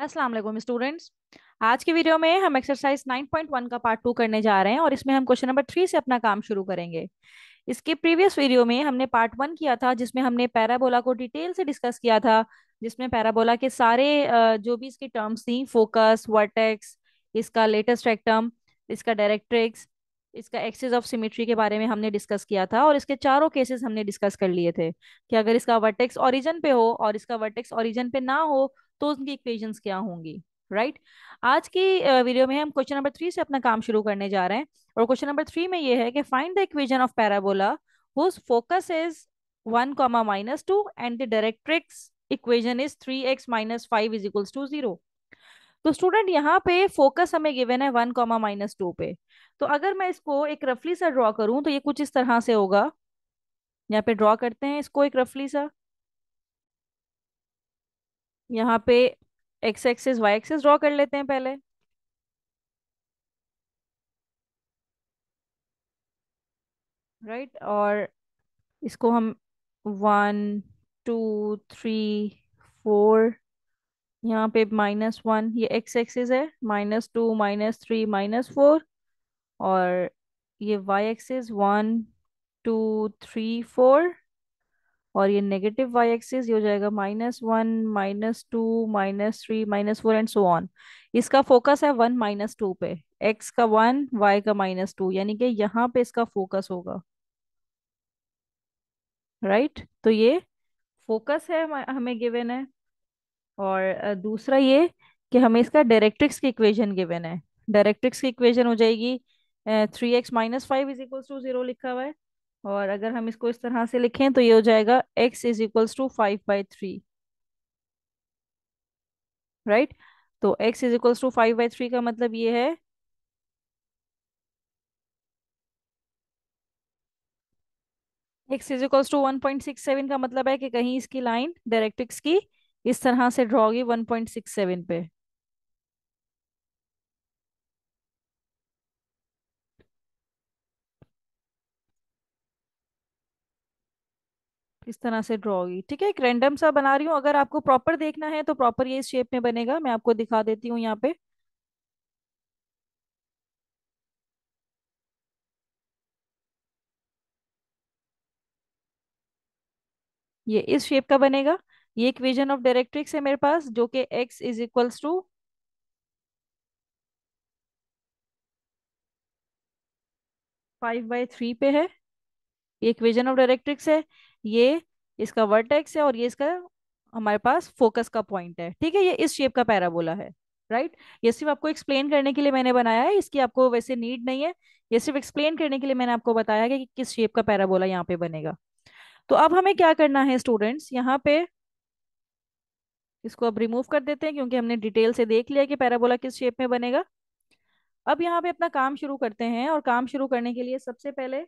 वालेकुम स्टूडेंट्स। आज की वीडियो में हम एक्सरसाइज 9.1 का पार्ट टू करने जा रहे हैं और इसमें हम क्वेश्चन नंबर थ्री से अपना काम शुरू करेंगे। इसके प्रीवियस वीडियो में हमने पार्ट वन किया था, जिसमें हमने पैराबोला को डिटेल से डिस्कस किया था, जिसमें पैराबोला के सारे जो भी इसकी टर्म्स थी फोकस वर्टेक्स इसका लेटेस्ट रेक्टम इसका डायरेक्ट्रिक्स इसका एक्सिस ऑफ़ सिमेट्री के बारे में हमने डिस्कस किया था और इसके चारों केसेस हमने डिस्कस कर लिए थे कि अगर इसका वर्टेक्स ओरिजिन पे हो और इसका वर्टेक्स ओरिजिन पे ना हो तो उनकी इक्वेशंस क्या होंगी राइट आज की वीडियो में हम क्वेश्चन नंबर थ्री से अपना काम शुरू करने जा रहे हैं और क्वेश्चन नंबर थ्री में ये है कि find the equation of parabola whose focus is one comma minus two and the directrix equation is three x minus five is equals to zero तो स्टूडेंट यहाँ पे फोकस हमें गिवन है one comma minus two पे। तो अगर मैं इसको एक रफली सा ड्रॉ करूँ तो ये कुछ इस तरह से होगा। यहाँ पे ड्रॉ करते हैं इसको एक रफली सा। यहाँ पे x axis y axis draw कर लेते हैं पहले राइट right? और इसको हम वन टू थ्री फोर यहाँ पे माइनस वन ये एक्स एक्सिस है minus two minus three minus four और ये y axis one two three four और ये नेगेटिव वाई एक्सिस ये हो जाएगा minus one minus two minus three minus four and so on इसका फोकस है वन माइनस टू पे. एक्स का वन वाई का माइनस टू यानी कि यहाँ पे इसका फोकस होगा. Right right? तो ये फोकस है हमें गिवन है. और दूसरा ये कि हमें इसका डायरेक्ट्रिक्स की इक्वेशन गिवन है. डायरेक्ट्रिक्स की इक्वेशन हो जाएगी three x minus five is equals to zero लिखा हुआ है. और अगर हम इसको इस तरह से लिखें तो ये हो जाएगा x is equals to five by three right तो x is equals to five by three का मतलब ये है x is equals to one point six seven का मतलब है कि कहीं इसकी लाइन डायरेक्ट्रिक्स की इस तरह से ड्रॉ होगी वन पॉइंट सिक्स सेवन पे। इस तरह से ड्रॉ होगी ठीक है, एक रैंडम सा बना रही हूँ। अगर आपको प्रॉपर देखना है तो प्रॉपर ये इस शेप में बनेगा। मैं आपको दिखा देती हूँ यहाँ पे। ये इस शेप का बनेगा। ये इक्वेशन ऑफ़ डायरेक्ट्रिक्स है मेरे पास, जो कि x is equals to five by three पे है। ये इक्वेशन ऑफ़ डायरेक्ट्रिक्स है। ये इसका वर्टेक्स है और ये इसका हमारे पास फोकस का पॉइंट है। ठीक है? ये इस शेप का पैराबोला है राइट ये सिर्फ़ आपको एक्सप्लेन करने के लिए मैंने बनाया है, इसकी आपको वैसे नीड नहीं है। ये सिर्फ़ एक्सप्लेन करने के लिए मैंने आपको बताया कि किस शेप का पैराबोला यहाँ पे बनेगा। तो अब हमें क्या करना है स्टूडेंट्स यहाँ पे इसको अब रिमूव कर देते हैं क्योंकि हमने डिटेल से देख लिया कि पैराबोला किस शेप में बनेगा। अब यहाँ पे अपना काम शुरू करते हैं और काम शुरू करने के लिए सबसे पहले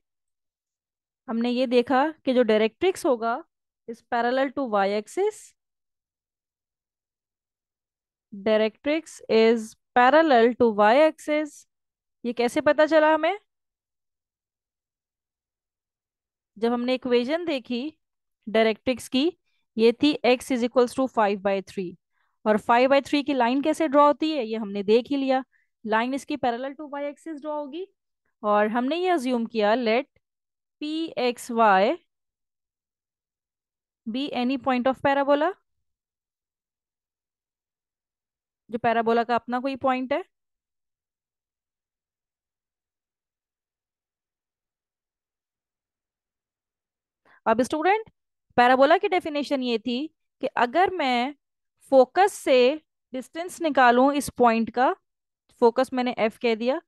हमने ये देखा कि जो डायरेक्ट्रिक्स होगा is parallel to y axis directrix is parallel to y axis ये कैसे पता चला हमें? जब हमने इक्वेशन देखी, डायरेक्ट्रिक्स की, ये थी x is equals to five by three. और फाइव बाई थ्री की लाइन कैसे ड्रॉ होती है, ये हमने देख ही लिया। लाइन इसकी parallel to y axis draw होगी। और हमने ये अज्यूम किया let P x y be any point of parabola जो पैराबोला का अपना कोई पॉइंट है? अब स्टूडेंट पैराबोला की डेफिनेशन ये थी कि अगर मैं फोकस से डिस्टेंस निकालूं इस पॉइंट का फोकस मैंने एफ़ कह दिया,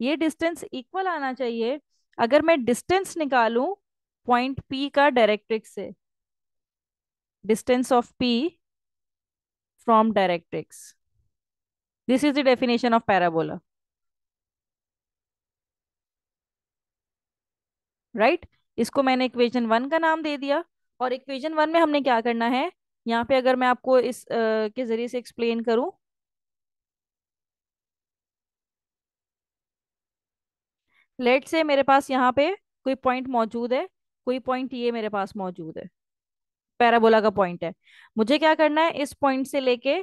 ये डिस्टेंस इक्वल आना चाहिए अगर मैं डिस्टेंस निकालूं पॉइंट पी का डायरेक्ट्रिक्स से distance of P from directrix this is the definition of parabola right इसको मैंने इक्वेशन वन का नाम दे दिया और इक्वेशन वन में हमने क्या करना है? यहाँ पे अगर मैं आपको इस अ, के ज़रिए से एक्सप्लेन करूँ लेट से मेरे पास यहाँ पे कोई पॉइंट मौजूद है, कोई पॉइंट ये मेरे पास मौजूद है। पैराबोला का पॉइंट है। मुझे क्या करना है? इस पॉइंट से लेके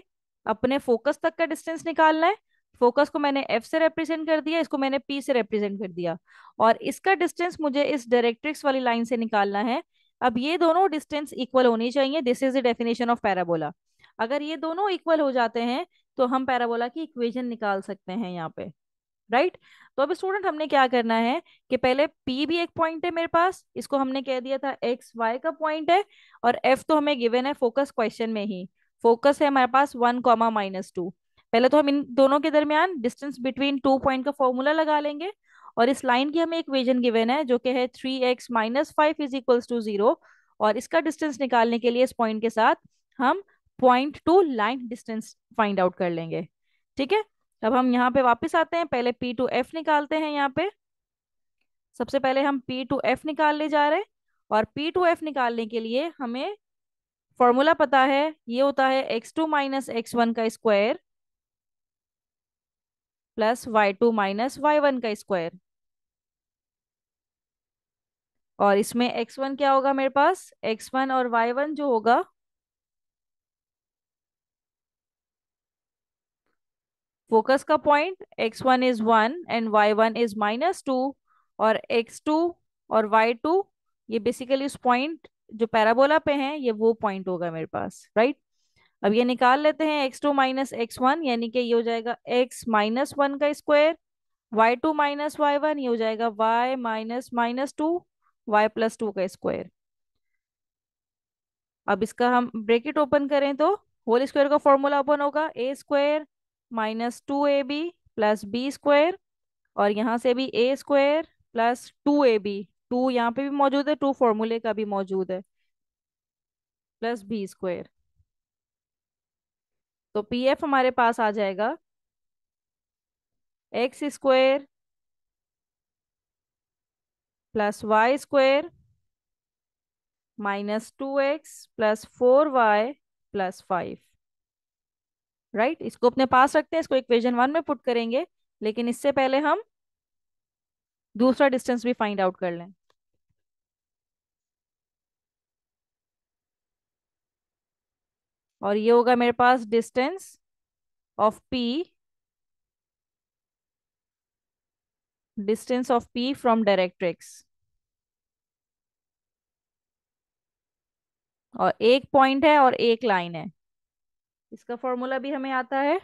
अपने फोकस तक का डिस्टेंस निकालना है। फोकस को मैंने एफ़ से रिप्रेजेंट कर दिया, इसको मैंने पी से रिप्रेजेंट कर दिया। और इसका डिस्टेंस मुझे इस डायरेक्ट्रिक्स वाली लाइन से निकालना है। अब ये दोनों डिस्टेंस इक्वल होनी चाहिए। This is the definition of parabola अगर ये दोनों इक्वल हो जाते हैं तो हम पैराबोला की इक्वेशन निकाल सकते हैं यहाँ पे। राइट? तो अब स्टूडेंट हमने क्या करना है कि पहले P भी एक पॉइंट है मेरे पास, इसको हमने कह दिया था एक्स वाई का पॉइंट है, और F तो हमें गिवन है फोकस क्वेश्चन में ही। फोकस है हमारे पास वन कॉमा माइनस टू पहले तो हम इन दोनों के दरमियान डिस्टेंस बिटवीन टू पॉइंट का फॉर्मूला लगा लेंगे, और इस लाइन की हमें इक्वेशन गिवन है, जो कि है three x minus five is equals to zero और इसका डिस्टेंस निकालने के लिए इस पॉइंट के साथ हम point to line distance find out कर लेंगे। ठीक है? अब हम यहाँ पे वापस आते हैं। पहले पी टू एफ़ निकालते हैं यहाँ पे। सबसे पहले हम पी टू एफ़ निकालने जा रहे हैं और पी टू एफ़ निकालने के लिए हमें फॉर्मूला पता है। ये होता है x two minus x one का square plus y two minus y one का स्क्वायर और इसमें एक्स वन क्या होगा मेरे पास? एक्स वन और वाई वन जो होगा फोकस का point x one is one and y one is minus two और एक्स टू और वाई टू ये बेसिकली उस पॉइंट जो पैराबोला पे हैं, ये वो पॉइंट होगा मेरे पास राइट अब ये निकाल लेते हैं x two minus x one यानी कि ये हो जाएगा एक्स माइनस वन का square y two minus y one ये हो जाएगा y minus minus two y plus two का स्क्वायर अब इसका हम ब्रेकेट ओपन करें तो होल स्क्वायर का फॉर्मूला ओपन होगा a square minus two a b plus b square, और यहाँ से भी a square plus two a b. Two यहाँ पे भी मौजूद है, टू फॉर्मूले का भी मौजूद है, प्लस बी स्क्वायर। तो पी एफ़ हमारे पास आ जाएगा। X square plus y square minus two x plus four y plus five. Right right? इसको अपने पास रखते हैं, इसको इक्वेशन वन में पुट करेंगे, लेकिन इससे पहले हम दूसरा डिस्टेंस भी फाइंड आउट कर लें। और ये होगा मेरे पास distance of P distance of P from directrix और एक पॉइंट है और एक लाइन है। इसका फॉर्मूला भी हमें आता है।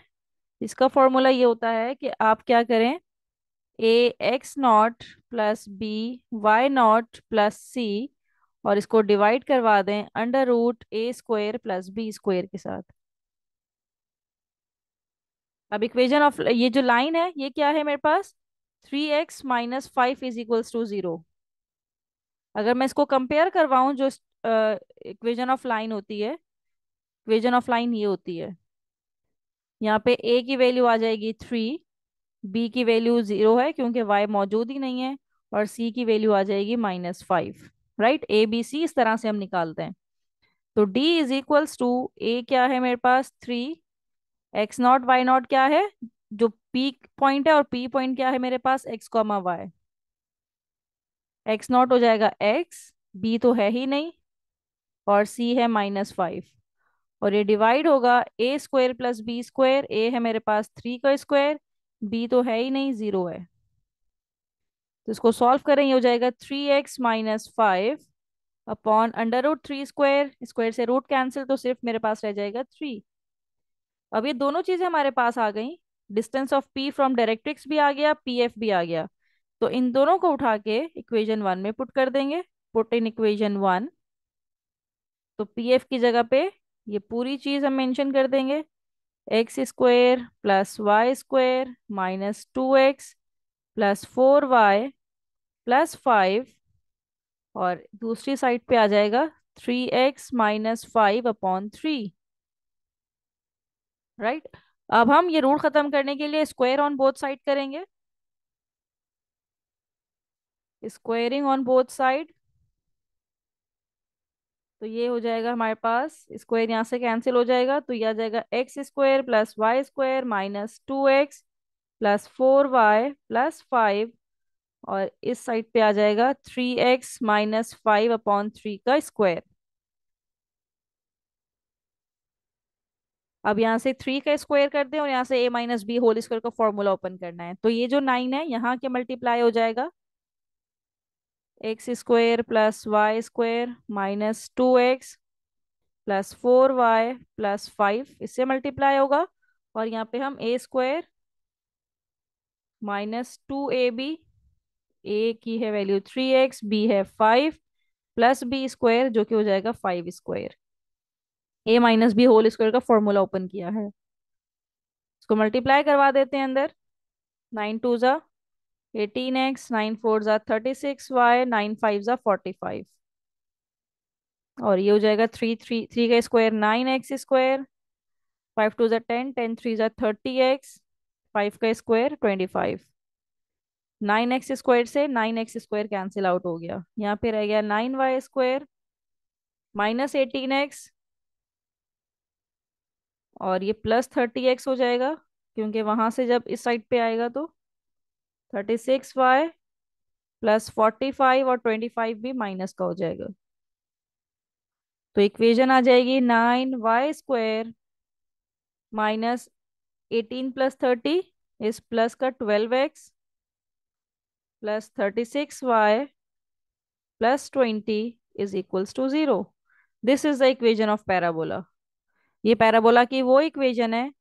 इसका फॉर्मूला ये होता है कि आप क्या करें? A x not plus b y not plus c और इसको डिवाइड करवा दें under root a square plus b square के साथ। अब इक्वेशन ऑफ़ ये जो लाइन है, ये क्या है मेरे पास? Three x minus five is equals to zero अगर मैं इसको कंपेयर करवाऊं जो इक्वेशन ऑफ़ लाइन होती है इक्वेशन ऑफ़ लाइन ये होती है। यहाँ पे ए की वैल्यू आ जाएगी थ्री बी की वैल्यू ज़ीरो है क्योंकि वाई मौजूद ही नहीं है और सी की वैल्यू आ जाएगी minus five right a b c इस तरह से हम निकालते हैं। तो d is equals to a क्या है मेरे पास? Three x not y not क्या है? जो पी पॉइंट है और पी पॉइंट क्या है मेरे पास? X comma y x not हो जाएगा एक्स बी तो है ही नहीं और सी है माइनस फाइव और ये डिवाइड होगा a square plus b square a है मेरे पास थ्री का स्क्वायर बी तो है ही नहीं ज़ीरो है। तो इसको सॉल्व करें, ये हो जाएगा three x minus five upon under root three square square से रूट कैंसिल तो सिर्फ़ मेरे पास रह जाएगा थ्री अब ये दोनों चीज़ें हमारे पास आ गई distance of P from directrix भी आ गया पी एफ़ भी आ गया। तो इन दोनों को उठा के इक्वेशन वन में पुट कर देंगे पुट इन इक्वेशन वन तो पी एफ़ की जगह पे ये पूरी चीज़ हम मेंशन कर देंगे। X square plus y square minus two x plus four y plus five, और दूसरी साइड पे आ जाएगा three x minus five upon three. Right? अब हम ये रूल खत्म करने के लिए स्क्वायर ऑन बोथ साइड करेंगे। स्क्वायरिंग ऑन बोथ साइड तो ये हो जाएगा हमारे पास स्क्वायर यहाँ से कैंसिल हो जाएगा तो ये आ जाएगा x square plus y square minus two x plus four y plus five और इस साइड पे आ जाएगा three x minus five upon three का स्क्वायर अब यहाँ से थ्री का स्क्वायर कर दें और यहाँ से a minus b whole square का फॉर्मूला ओपन करना है। तो ये जो नाइन है, यहाँ के मल्टीप्लाई हो जाएगा? X square plus y square minus two x plus four y plus five इससे मल्टीप्लाई होगा। और यहाँ पे हम a square minus two a b a की है वैल्यू थ्री एक्स बी है फाइव प्लस बी स्क्वायर जो कि हो जाएगा five square a minus b whole square का फॉर्मूला ओपन किया है। इसको मल्टीप्लाई करवा देते हैं अंदर। नाइन टू ज़ा एटीन एक्स, नाइन फोर ज़ा thirty six y, nine five ज़ा फोर्टी फाइव। और ये हो जाएगा थ्री थ्री थ्री का square nine x square, five two ज़ा टेन टेन थ्री ज़ा थर्टी एक्स, फाइव का square twenty five. Nine x square से nine x square cancel out हो गया। यहाँ पे रह गया nine y square, minus eighteen x. और ये प्लस थर्टी एक्स हो जाएगा, क्योंकि वहाँ से जब इस साइड पे आएगा तो thirty six y plus forty five और ट्वेंटी फाइव भी माइनस का हो जाएगा। तो इक्वेशन आ जाएगी nine y square minus eighteen plus thirty इस प्लस का twelve x plus thirty six y plus twenty is equals to zero. This is the equation of parabola ये पैराबोला की वो इक्वेशन है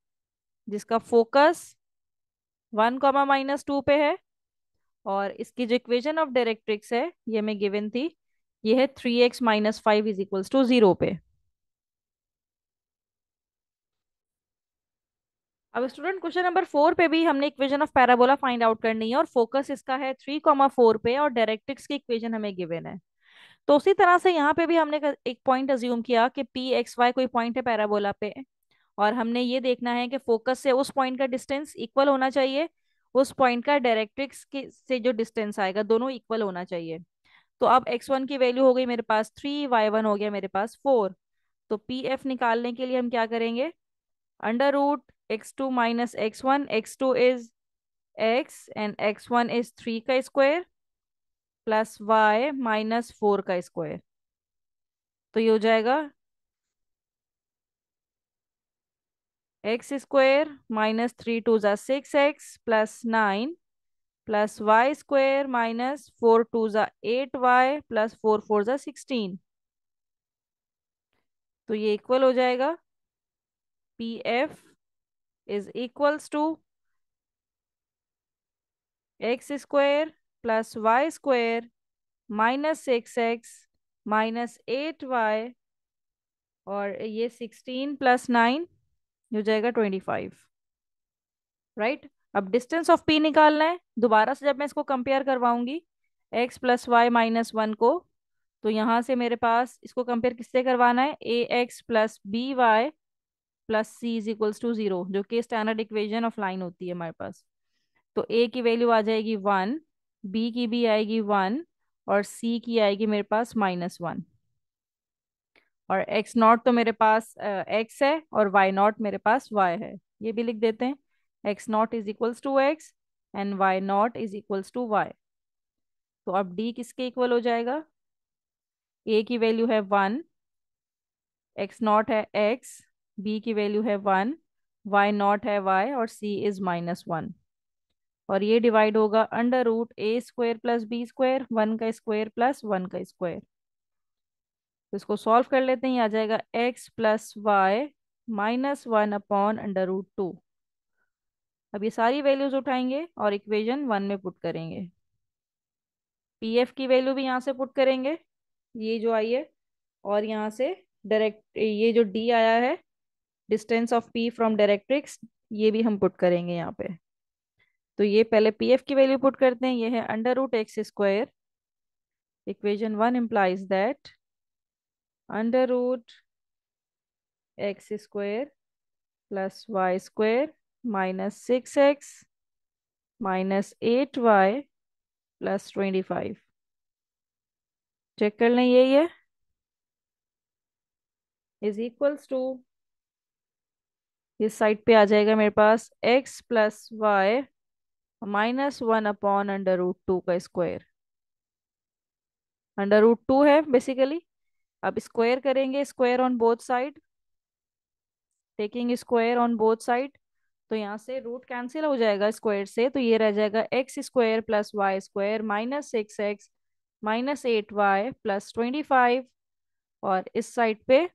जिसका focus one comma minus two पे है और इसकी जो इक्वेशन ऑफ़ डायरेक्ट्रिक्स है, ये मैं गिवन थी, ये है three x minus five is equals to zero पे। अब स्टूडेंट, क्वेश्चन नंबर फोर पे भी हमने equation of parabola find out करनी है और फोकस इसका है थ्री कॉमा फोर पे और डायरेक्ट्रिक्स की इक्वेशन हमें गिवन है। तो उसी तरह से यहाँ पे भी हमने एक पॉइंट अज्यूम किया कि पी एक्स वाई कोई पॉइंट है पैराबोला पे। और हमने ये देखना है कि फोकस से उस पॉइंट का डिस्टेंस इक्वल होना चाहिए, उस पॉइंट का डायरेक्ट्रिक्स से जो डिस्टेंस आएगा, दोनों इक्वल होना चाहिए। तो अब एक्स वन की वैल्यू हो गई मेरे पास थ्री वाई वन हो गया मेरे पास फोर तो पी एफ़ निकालने के लिए हम क्या करेंगे? Under root x two minus x one x two is x and x one is three का square plus y minus four का स्क्वायर तो ये हो जाएगा x square minus three two ज़ा six x plus nine plus y square minus four two ज़ा eight y plus four four ज़ा sixteen तो ये इक्वल हो जाएगा। P F is equals to x square plus y square minus six x minus eight y और ये sixteen plus nine हो जाएगा ट्वेंटी फाइव राइट अब डिस्टेंस ऑफ़ पी निकालना है। दोबारा से जब मैं इसको compare करवाऊँगी x plus y minus one को तो यहाँ से मेरे पास इसको कंपेयर किससे करवाना है? A x plus b y plus c is equals to zero जो कि स्टैंडर्ड इक्वेशन ऑफ़ लाइन होती है हमारे पास। तो ए की वैल्यू आ जाएगी वन बी की भी आएगी वन और सी की आएगी मेरे पास माइनस वन और एक्स नॉट तो मेरे पास एक्स है और वाई नॉट मेरे पास वाई है। ये भी लिख देते हैं। X naught is equals to x and y naught is equals to y तो अब डी किसके इक्वल हो जाएगा? ए की वैल्यू है वन एक्स नॉट है एक्स बी की वैल्यू है वन वाई नॉट है वाई और सी इज़ माइनस वन और ये डिवाइड होगा under root a square plus b square one का स्क्वायर प्लस वन का स्क्वायर तो इसको सॉल्व कर लेते हैं आ जाएगा x plus y minus one upon under root two अब ये सारी वैल्यूज़ उठाएँगे और इक्वेशन वन में पुट करेंगे. पी एफ़ की वैल्यू भी यहाँ से पुट करेंगे, ये जो आई है, और यहाँ से डायरेक्ट ये जो डी आया है distance of P from directrix ये भी हम पुट करेंगे यहाँ पे. तो ये पहले पी एफ़ की वैल्यू पुट करते हैं, ये है under root x square equation one implies that under root x square plus y square minus six x minus eight y plus twenty five check कर लें यही है इज़ इक्वल्स टू इस साइड पे आ जाएगा मेरे पास x plus y minus one upon under root two का स्क्वायर अंडर रूट टू है बेसिकली अब स्क्वायर करेंगे square on both side taking square on both side तो यहाँ से रूट कैंसिल हो जाएगा स्क्वायर से तो ये रह जाएगा x square plus y square minus six x minus eight y plus twenty five और इस साइड पे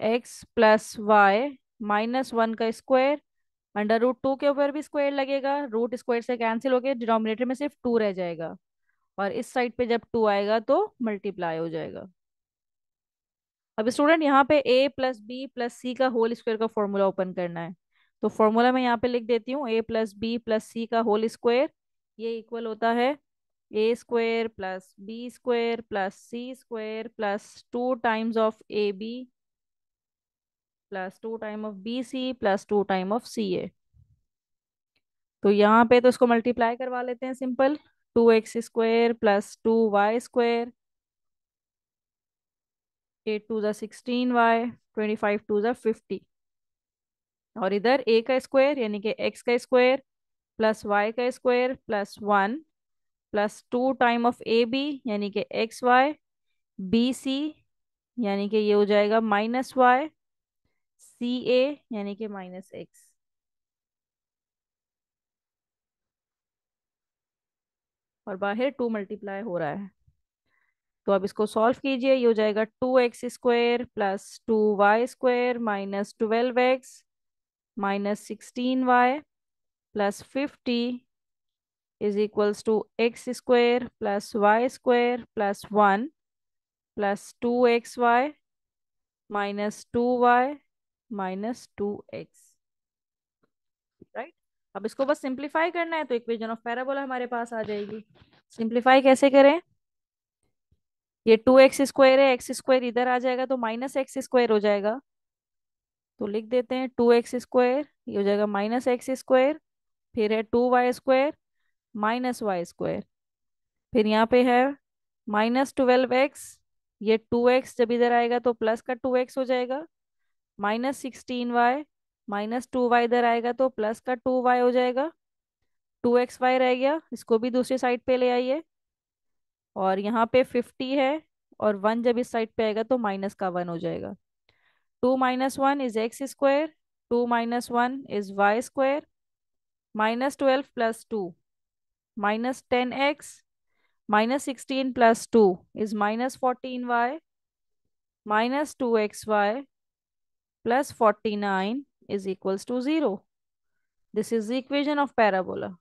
x plus y minus one का स्क्वायर अंडर रूट टू के ऊपर भी स्क्वायर लगेगा। रूट स्क्वायर से कैंसिल होके डिनोमिनेटर में सिर्फ़ टू रह जाएगा। और इस साइड पे जब टू आएगा तो मल्टीप्लाई हो जाएगा। अब स्टूडेंट यहाँ पे a plus b plus c का होल स्क्वायर का फॉर्मूला ओपन करना है। तो फॉर्मूला मैं यहाँ पे लिख देती हूँ, a plus b plus c का होल स्क्वायर ये इक्वल होता है a square plus b square plus c square plus two times of a b plus two time of b c plus two time of c a तो यहाँ पे तो इसको multiply करवा लेते हैं simple two x square plus two y square eight two ज़ा sixteen y twenty five two ज़ा फिफ्टी और इधर ए का स्क्वायर यानी कि एक्स का स्क्वायर प्लस वाई का square plus one plus two time of a b यानी कि एक्स वाई बी सी यानी कि ये हो जाएगा माइनस वाई सी ए यानी कि माइनस एक्स और बाहर टू मल्टीप्लाई हो रहा है। तो अब इसको सॉल्व कीजिए, ये हो जाएगा two x square plus two y square minus twelve x minus sixteen y plus fifty is equals to x square plus y square plus one plus two x y minus two y minus two x right अब इसको बस simplify करना है तो equation of parabola हमारे पास आ जाएगी। Simplify कैसे करें? ये टू एक्स स्क्वायर है, एक्स स्क्वायर इधर आ जाएगा तो माइनस एक्स स्क्वायर हो जाएगा। तो लिख देते हैं टू एक्स स्क्वायर, ये हो जाएगा माइनस एक्स स्क्वायर, फिर है two y square, minus y square. फिर यहाँ पे है माइनस ट्वेल्व एक्स, ये टू एक्स जब इधर आएगा तो प्लस का टू एक्स हो जाएगा। Minus sixteen y, minus two y इधर आएगा तो प्लस का टू वाई हो जाएगा। टू एक्स वाई रह गया, इसको भी दूसरी साइड पे ले आइए। और यहाँ पे फिफ्टी है और वन जब इस साइड पे आएगा तो माइनस का वन हो जाएगा two minus one is x square two minus one is y square minus twelve plus two minus ten x minus sixteen plus two is minus fourteen y minus two x y plus forty nine is equals to 0. This is the of parabola.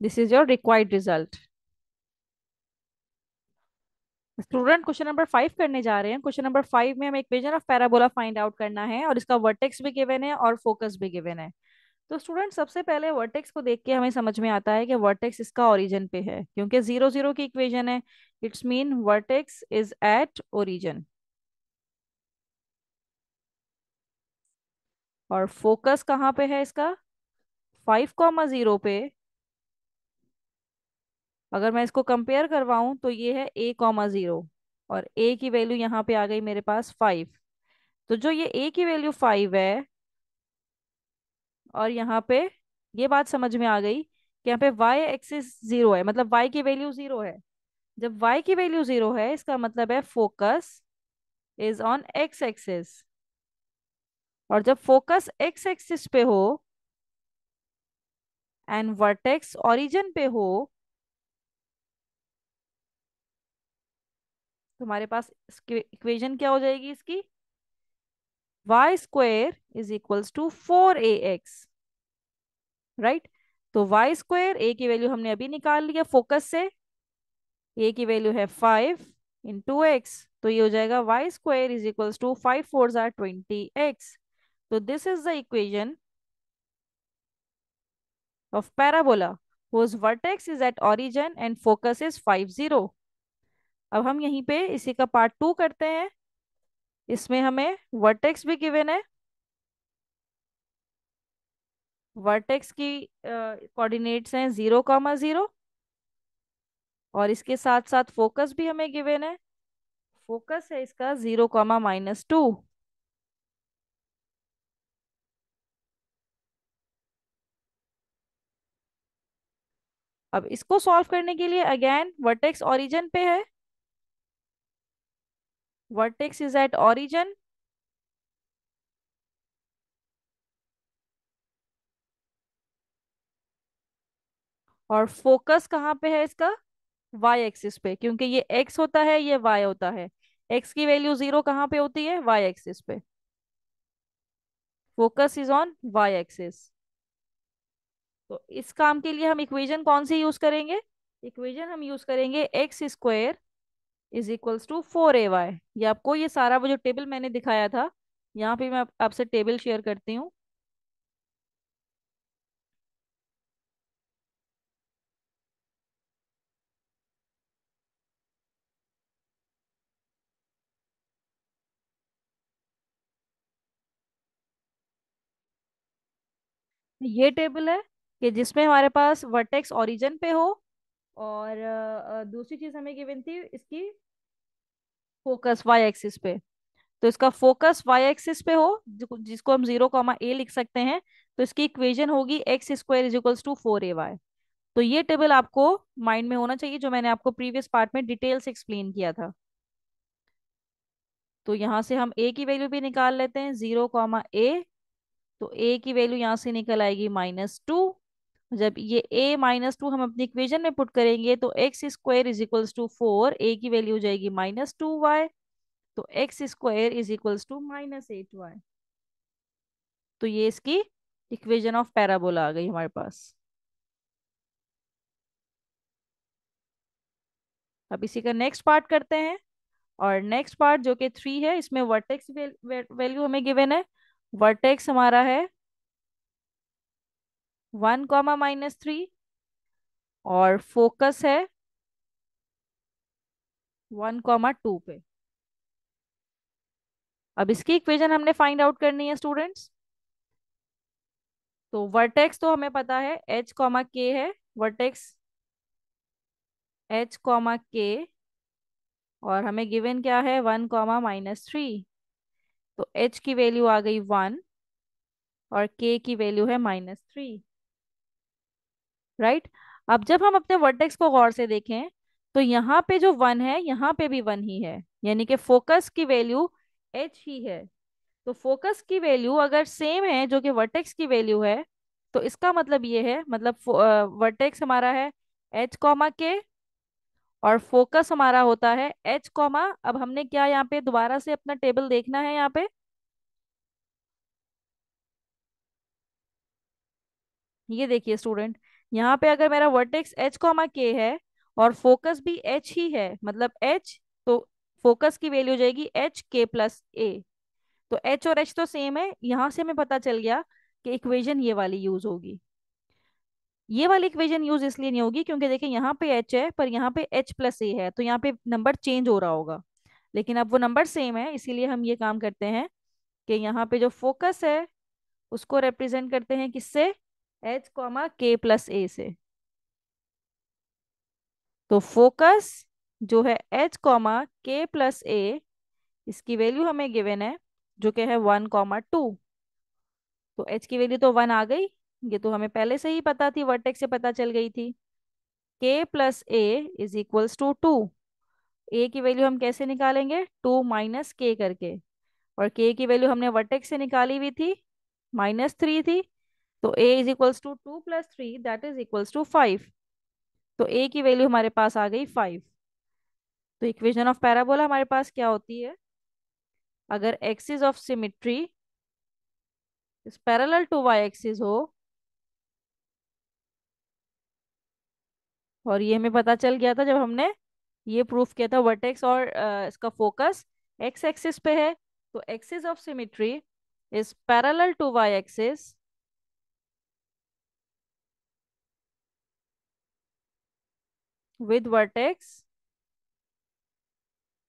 This is your required result. Student question number five करने जा रहे हैं। Question number five में हमें equation of parabola find out करना है और इसका वर्टेक्स भी गिवन है और फोकस भी गिवन है। तो स्टूडेंट सबसे पहले वर्टेक्स को देख के हमें समझ में आता है कि वर्टेक्स इसका ओरिजिन पे है, क्योंकि ज़ीरो ज़ीरो की इक्वेशन है। It's mean vertex is at origin और फोकस कहाँ पे है इसका? फाइव कॉमा ज़ीरो पे। अगर मैं इसको कंपेयर करवाऊं तो ये है ए कॉमा ज़ीरो और ए की वैल्यू यहाँ पे आ गई मेरे पास फाइव तो जो ये ए की वैल्यू फाइव है और यहाँ पे ये बात समझ में आ गई कि यहाँ पे y एक्सिस ज़ीरो है मतलब y की वैल्यू ज़ीरो है. जब y की वैल्यू ज़ीरो है, इसका मतलब है focus is on x axis और जब फोकस x एक्सिस पे हो एंड वर्टेक्स ओरिजिन पे हो हमारे पास इक्वेशन क्या हो जाएगी इसकी? Y square is equals to four a x right तो वाई स्क्वेयर ए की वैल्यू हमने अभी निकाल लिया फोकस से। ए की वैल्यू है फाइव इन टू एक्स तो ये हो जाएगा y square is equals to five four jar twenty x तो this is the equation of parabola, whose vertex is at origin and focus is 5 0 अब हम यहीं पे इसी का पार्ट टू करते हैं। इसमें हमें वर्टेक्स भी गिवन है। वर्टेक्स की कोऑर्डिनेट्स हैं ज़ीरो कॉमा ज़ीरो और इसके साथ साथ फोकस भी हमें गिवन है। फोकस है इसका ज़ीरो कॉमा माइनस टू अब इसको सॉल्व करने के लिए अगेन वर्टेक्स ओरिजिन पे है। वर्टेक्स इज़ एट ऑरिजन और फोकस कहाँ पे है इसका? वाई एक्सिस पे, क्योंकि ये एक्स होता है, ये वाई होता है। एक्स की वैल्यू ज़ीरो कहाँ पे होती है? वाई एक्सिस पे। Focus is on y axis तो इस काम के लिए हम इक्वेशन कौन सी यूज़ करेंगे? इक्वेशन हम यूज़ करेंगे x square is equals to four a y ये आपको ये सारा वो जो टेबल मैंने दिखाया था यहाँ पे मैं आप, आपसे टेबल शेयर करती हूँ। ये टेबल है कि जिसमें हमारे पास वर्टेक्स ओरिजिन पे हो और दूसरी चीज़ हमें गिवन थी इसकी फोकस वाई एक्सिस पे। तो इसका फोकस वाई एक्सिस पे हो, जिसको हम ज़ीरो कॉमा ए लिख सकते हैं तो इसकी इक्वेशन होगी x square is equals to four a y तो ये टेबल आपको माइंड में होना चाहिए, जो मैंने आपको प्रीवियस पार्ट में डिटेल से एक्सप्लेन किया था। तो यहाँ से हम ए की वैल्यू भी निकाल लेते हैं ज़ीरो कॉमा ए तो ए की वैल्यू यहाँ से निकल आएगी माइनस टू जब ये a माइनस टू हम अपनी इक्वेशन में पुट करेंगे तो x square is equals to four a की वैल्यू हो जाएगी माइनस टू वाई तो x square is equals to minus eight y तो ये इसकी इक्वेशन ऑफ़ पैराबोला आ गई हमारे पास। अब इसी का नेक्स्ट पार्ट करते हैं, और नेक्स्ट पार्ट जो कि थ्री है, इसमें वर्टेक्स वैल्यू हमें गिवन है। वर्टेक्स हमारा है वन कॉमा माइनस थ्री और फोकस है वन कॉमा टू पे। अब इसकी इक्वेशन हमने फाइंड आउट करनी है स्टूडेंट्स तो वर्टेक्स तो हमें पता है एच कॉमा के है वर्टेक्स एच कॉमा के और हमें गिवन क्या है, वन कॉमा माइनस थ्री। तो एच की वैल्यू आ गई वन और के की वैल्यू है माइनस थ्री। राइट अब जब हम अपने वर्टेक्स को गौर से देखें तो यहाँ पे जो वन है, यहाँ पे भी वन ही है। यानी कि फोकस की वैल्यू एच ही है। तो फोकस की वैल्यू अगर सेम है, जो कि वर्टेक्स की वैल्यू है तो इसका मतलब ये है मतलब वर्टेक्स हमारा है एच कॉमा के और फोकस हमारा होता है एच कॉमा अब हमने क्या यहाँ पे दोबारा से अपना टेबल देखना है यहाँ पे? ये देखिए स्टूडेंट यहाँ पे अगर मेरा वर्टेक्स एच कॉमा के है और फोकस भी एच ही है मतलब एच तो फोकस की वैल्यू हो जाएगी एच के प्लस ए तो एच और एच तो सेम है, यहाँ से हमें पता चल गया कि इक्वेशन ये वाली यूज़ होगी. ये वाली इक्वेशन यूज़ इसलिए नहीं होगी क्योंकि देखिए यहाँ पे एच है, पर यहाँ पे एच प्लस ए है तो यहाँ पे नंबर चेंज हो रहा होगा. लेकिन अब वो नंबर सेम है, इसीलिए हम ये काम करते हैं कि यहाँ पे जो फोकस है, उसको रिप्रेजेंट करते हैं किससे? H comma k plus a से। तो फोकस जो है h comma k plus a, इसकी वैल्यू हमें गिवन है, जो कि है वन कॉमा टू। तो एच की वैल्यू तो वन आ गई, ये तो हमें पहले से ही पता थी, वर्टेक्स से पता चल गई थी। K plus a is equals to two. A की वैल्यू हम कैसे निकालेंगे? टू माइनस के करके। और के की वैल्यू हमने वर्टेक्स से निकाली हुई थी, माइनस थ्री थी तो a is equals to two plus three that is equals to five तो ए की वैल्यू हमारे पास आ गई फाइव तो इक्वेशन ऑफ़ पैराबोला हमारे पास क्या होती है? अगर axis of symmetry is parallel to y axis हो और ये हमें पता चल गया था जब हमने ये प्रूफ किया था वर्टेक्स और अ, इसका फोकस एक्स एक्सिस पे है तो axis of symmetry is parallel to y axis with vertex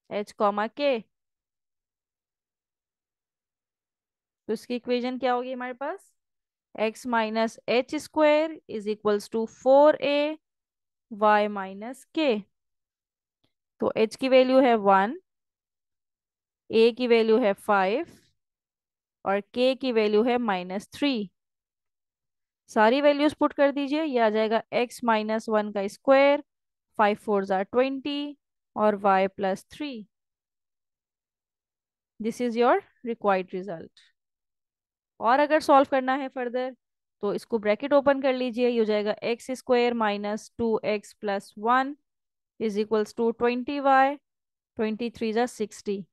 h comma k तो इसकी इक्वेशन क्या होगी हमारे पास? X minus h square is equals to four a y minus k तो एच की वैल्यू है वन ए की वैल्यू है फाइव और के की वैल्यू है माइनस थ्री सारी वैल्यूज़ पुट कर दीजिए, ये आ जाएगा एक्स माइनस वन का स्क्वायर फाइव फोर जार ट्वेंटी और y plus three this is your required result और अगर सॉल्व करना है फर्दर तो इसको ब्रैकेट ओपन कर लीजिए हो जाएगा x square minus two x plus one is equals to twenty y twenty three ज़ा सिक्सटी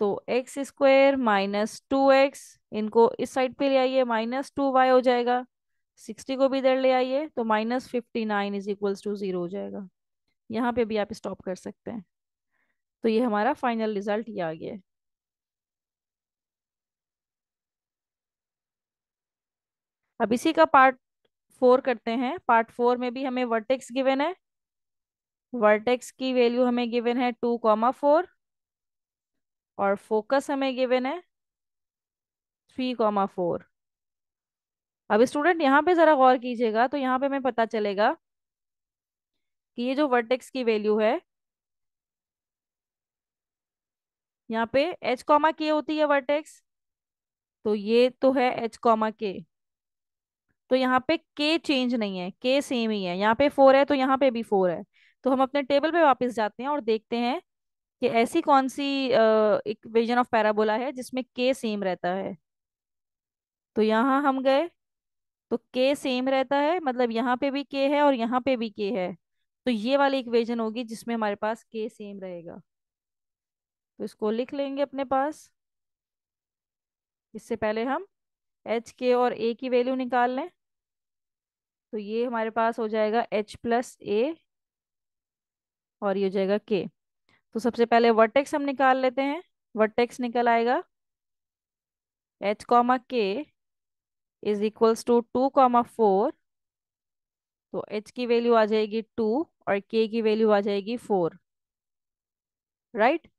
तो x square minus two x इनको इस साइड पे ले आइए माइनस टू वाई हो जाएगा सिक्सटी को भी इधर ले आइए तो minus fifty nine is equals to zero हो जाएगा। यहाँ पे भी आप स्टॉप कर सकते हैं। तो ये हमारा फाइनल रिज़ल्ट ये आ गया है। अब इसी का पार्ट फोर करते हैं। पार्ट फोर में भी हमें वर्टेक्स गिवन है। वर्टेक्स की वैल्यू हमें गिवन है टू कॉमा फोर और फोकस हमें गिवन है थ्री कॉमा फोर अब स्टूडेंट यहाँ पे जरा गौर कीजिएगा तो यहाँ पे हमें पता चलेगा कि ये जो वर्टेक्स की वैल्यू है, यहाँ पे एच कॉमा के होती है वर्टेक्स तो ये तो है एच कॉमा के तो यहाँ पे के चेंज नहीं है के सेम ही है, यहाँ पे फोर है तो यहाँ पे भी फोर है। तो हम अपने टेबल पे वापस जाते हैं और देखते हैं कि ऐसी कौन सी इक्वेशन ऑफ़ पैराबोला है जिसमें के सेम रहता है। तो यहाँ हम गए तो के सेम रहता है मतलब यहाँ पे भी के है और यहाँ पे भी के है। तो ये वाली इक्वेशन होगी जिसमें हमारे पास के सेम रहेगा। तो इसको लिख लेंगे अपने पास। इससे पहले हम एच के और ए की वैल्यू निकाल लें। तो ये हमारे पास हो जाएगा एच प्लस ए और ये हो जाएगा के तो सबसे पहले वर्टेक्स हम निकाल लेते हैं। वर्टेक्स निकल आएगा। H comma k is equals to two comma four तो एच की वैल्यू आ जाएगी टू और के की वैल्यू आ जाएगी फोर राइट right?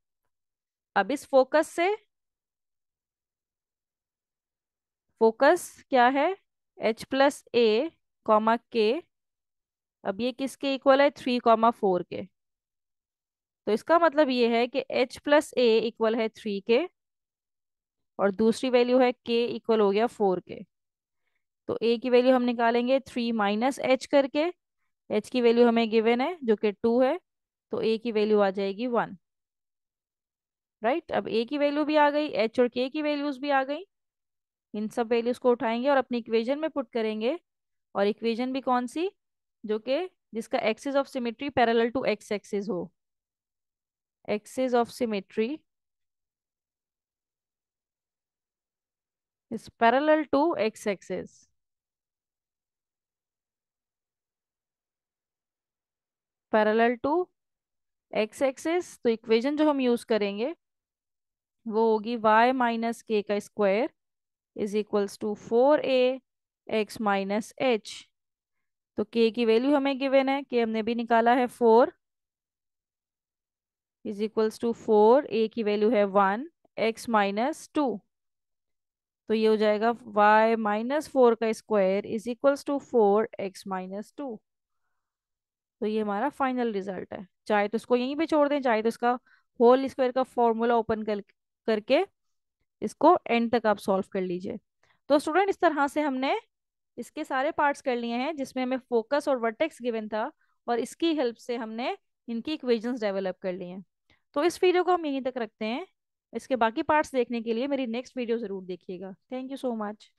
अब इस फोकस से फोकस क्या है? एच प्लस ए कॉमा के अब ये किसके इक्वल है? थ्री कॉमा फोर के. तो इसका मतलब ये है कि एच प्लस ए इक्वल है थ्री के और दूसरी वैल्यू है के इक्वल हो गया फोर के. तो ए की वैल्यू हम निकालेंगे थ्री माइनस एच करके। एच की वैल्यू हमें गिवन है, जो कि टू है तो ए की वैल्यू आ जाएगी वन राइट right? अब ए की वैल्यू भी आ गई एच और के की वैल्यूज़ भी आ गई। इन सब वैल्यूज़ को उठाएँगे और अपनी इक्वेजन में पुट करेंगे। और इक्वेजन भी कौन सी? जो कि जिसका axis of symmetry parallel to x axis हो। Axis of symmetry is parallel to x axis parallel to x axis तो इक्वेशन जो हम यूज़ करेंगे वो होगी y माइनस के का square is equals to four a x minus h तो k की वैल्यू हमें गिवन है कि हमने भी निकाला है four is equals to four a की वैल्यू है वन एक्स माइनस टू. तो ये हो जाएगा y माइनस फोर का square is equals to four x minus two. तो ये हमारा फाइनल रिज़ल्ट है। चाहे तो इसको यहीं पे छोड़ दें, चाहे तो इसका होल स्क्वायर का फॉर्मूला ओपन कर, करके इसको एंड तक आप सॉल्व कर लीजिए। तो स्टूडेंट इस तरह से हमने इसके सारे पार्ट्स कर लिए हैं, जिसमें हमें फोकस और वर्टेक्स गिवन था, और इसकी हेल्प से हमने इनकी इक्वेशंस डेवलप कर लिए हैं। तो इस वीडियो को हम यहीं तक रखते हैं। इसके बाकी पार्ट्स देखने के लिए मेरी नेक्स्ट वीडियो ज़रूर देखिएगा। Thank you so much